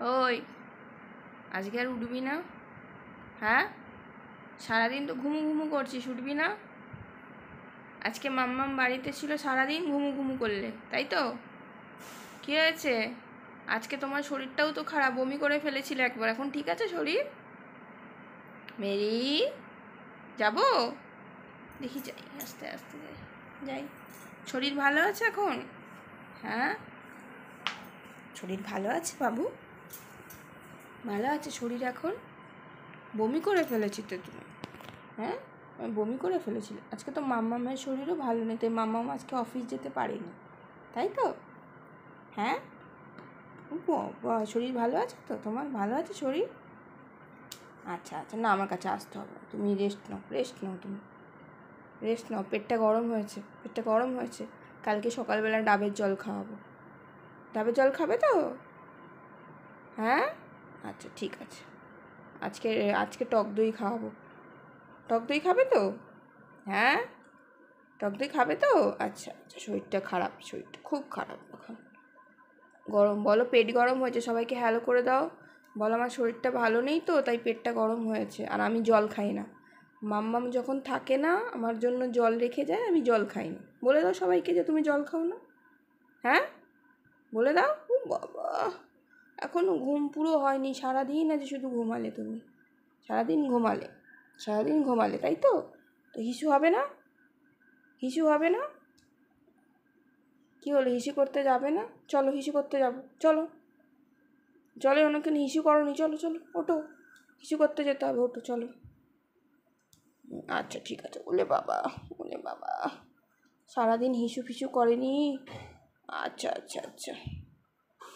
ওই, আজকে আর উঠবি না? হ্যাঁ? সারাদিন তো ঘুমু ঘুমু করছিস, উঠবি না? আজকে মাম্মাম বাড়িতে ছিল সারাদিন ঘুমু ঘুমু করলে, তাই তো? কী হয়েছে? আজকে তোমার শরীরটাও তো খারাপ, বমি করে ফেলেছিলে একবার, এখন ঠিক আছে শরীর? মেরি, যাব? দেখি যাই, আস্তে আস্তে যাই যাই। শরীর ভালো আছে এখন? হ্যাঁ? শরীর ভালো আছে বাবু? ভালো আছে শরীর এখন? বমি করে ফেলেছি তো তুমি। হ্যাঁ? আমি বমি করে ফেলেছিলে আজকে তো মাম্মামের শরীরও ভালো নেই, তাই মাম্মাম আজকে অফিস যেতে পারেনি। তাই তো? হ্যাঁ? শরীর ভালো আছে তো? তোমার ভালো আছে শরীর? আচ্ছা আচ্ছা না, আমার কাছে আসতে হবে। তুমি রেস্ট নাও রেস্ট নাও তুমি। রেস্ট নাও, পেটটা গরম হয়েছে, পেটটা গরম হয়েছে। কালকে সকালবেলা ডাবের জল খাওয়াবো। ডাবের জল খাবে তো? হ্যাঁ? আচ্ছা ঠিক আছে। আজকে আজকে টক দই খাওয়াবো। টক দই খাবে তো? হ্যাঁ? টক দই খাবে তো? আচ্ছা আচ্ছা শরীরটা খারাপ শরীরটা খুব খারাপ এখন। গরম, বলো পেট গরম হয়েছে, সবাইকে হ্যালো করে দাও। বলো আমার শরীরটা ভালো নেই তো, তাই পেটটা গরম হয়েছে। আর আমি জল খাই না। মাম্মাম যখন থাকে না, আমার জন্য জল রেখে যায়, আমি জল খাই না। বলে দাও সবাইকে যে তুমি জল খাও না। হ্যাঁ? বলে দাও? বাবা! এখনও ঘুম পুরো হয়নি, সারাদিন আজ শুধু ঘুমালে তুমি। সারাদিন ঘুমালে সারাদিন ঘুমালে, তাই তো? তো হিসু হবে না? হিসু হবে না? কী হলো, হিসু করতে যাবে না? চলো, হিসু করতে যাব, চলো। চলো অনেকক্ষণ হিসু করনি, চলো চলো ওটো হিসু করতে যেতে হবে ওটো চলো। আচ্ছা ঠিক আছে ওলে বাবা ওলে বাবা। সারাদিন হিসু ফিসু করেনি? আচ্ছা আচ্ছা আচ্ছা।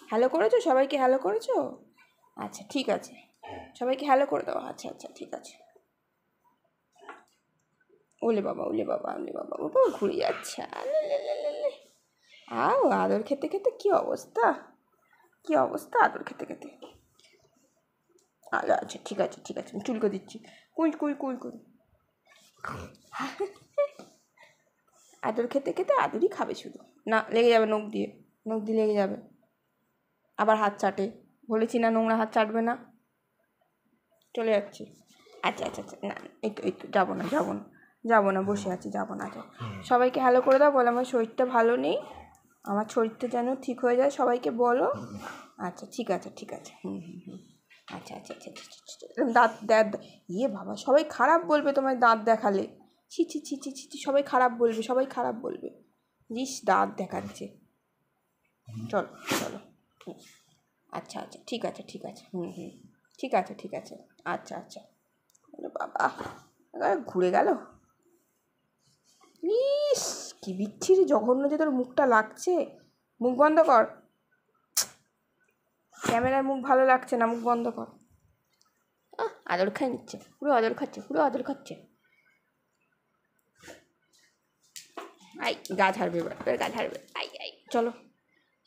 হ্যালো করেছ? সবাইকে হ্যালো করেছ? আচ্ছা ঠিক আছে। সবাইকে হ্যালো করে দাও। আচ্ছা আচ্ছা ঠিক আছে। ওলে বাবা ওলে বাবা ওলে বাবা বাবা ঘুরে যাচ্ছে। আও, আদর খেতে খেতে কী অবস্থা? কী অবস্থা আদর খেতে খেতে? আচ্ছা ঠিক আছে ঠিক আছে, আমি চুলকে দিচ্ছি। কুই কুই কুই কুই। আদর খেতে খেতে আদরই খাবে শুধু। না, লেগে যাবে নখ দিয়ে। নখ দিয়ে লেগে যাবে। আবার হাত চাটে। বলেছি না নোংরা হাত চাটবে না। চলে যাচ্ছি। আচ্ছা আচ্ছা আচ্ছা না এই তো এই তো যাব না যাব না যাব না বসে আছি যাব না যাব। সবাইকে হ্যালো করে দাও বলে আমার শরীরটা ভালো নেই আমার শরীরটা যেন ঠিক হয়ে যায় সবাইকে বলো। আচ্ছা ঠিক আছে ঠিক আছে। হুম হুম হুম। আচ্ছা আচ্ছা আচ্ছা আচ্ছা, আচ্ছা, আচ্ছা, দাঁত দাঁত ইয়ে বাবা সবাই খারাপ বলবে তোমার দাঁত দেখালে। ছি ছি ছি ছি ছি ছি, সবাই খারাপ বলবে সবাই খারাপ বলবে। জিস দাঁত দেখাচ্ছে। চলো চলো। আচ্ছা আচ্ছা ঠিক আছে ঠিক আছে, হুম হুম, ঠিক আছে ঠিক আছে আচ্ছা আচ্ছা বাবা ঘুরে গেল। ইস, কি বিচ্ছিরি জঘন্য যে তোর মুখটা লাগছে। মুখ বন্ধ কর। ক্যামেরার মুখ ভালো লাগছে না, মুখ বন্ধ কর। আদর খাই নিচ্ছে, পুরো আদর খাচ্ছে, পুরো আদর খাচ্ছে। আই, গা ঝাড়বে এবার গা ঝাড়বে। আই আই, চলো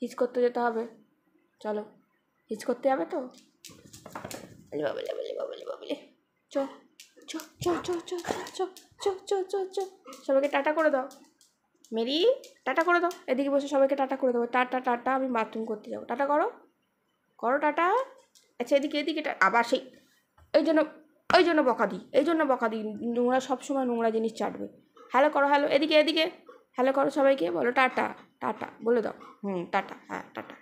হিচ করতে যেতে হবে। চলো হিচ করতে যাবে তো চ চ চ সবাইকে টাটা করে দাও মেরি টাটা করে দাও এদিকে বসে সবাইকে টাটা করে দেবো টাটা টাটা আমি বাথরুম করতে যাব টাটা করো করো টাটা আচ্ছা এদিকে এদিকে আবার সেই এই জন্য ওই জন্য বকা দিই এই জন্য বকা দিই নোংরা সবসময় নোংরা জিনিস চাটবে হ্যালো করো হ্যালো এদিকে এদিকে হ্যালো করো সবাইকে বলো টাটা টাটা বলে দাও হুম টাটা হ্যাঁ টাটা